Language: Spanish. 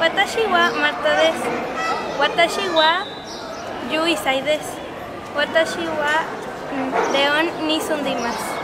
Watashi wa Marta des. Watashi wa Yui Sai desu. Watashi wa mm, León ni sundimasu.